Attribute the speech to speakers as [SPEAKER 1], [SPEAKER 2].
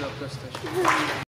[SPEAKER 1] la PlayStation.